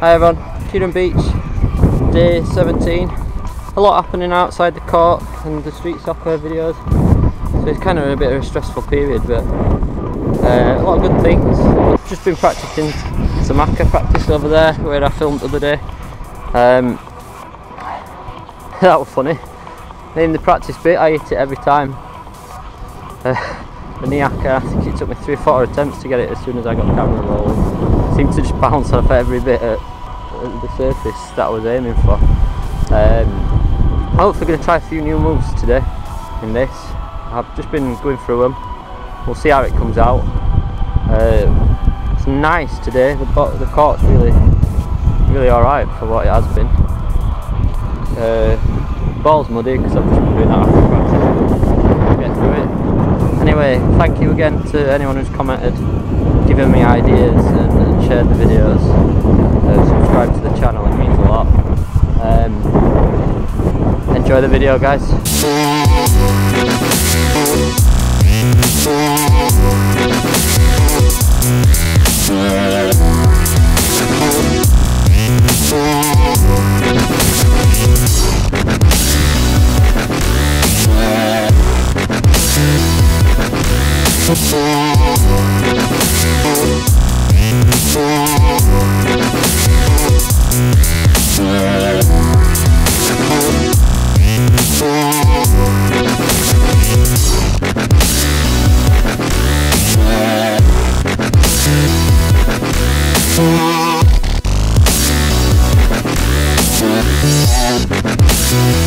Hi everyone, Kieran Beach, day 17. A lot happening outside the court and the street soccer videos. So it's kind of a bit of a stressful period, but uh, a lot of good things. I've just been practicing some Akka practice over there where I filmed the other day. Um, that was funny. In the practice bit, I hit it every time. Uh, the Niaka, I think it took me three or four attempts to get it as soon as I got the camera rolling. Seemed to just bounce off every bit at the surface that I was aiming for. Um, hopefully going to try a few new moves today in this. I've just been going through them. We'll see how it comes out. Um, it's nice today. The, the court's really, really alright for what it has been. Uh, ball's muddy because I've just been doing that after practice. Get through it anyway, thank you again to anyone who's commented, given me ideas and shared the videos. Uh, subscribe to the channel, it means a lot. Um, enjoy the video guys. Música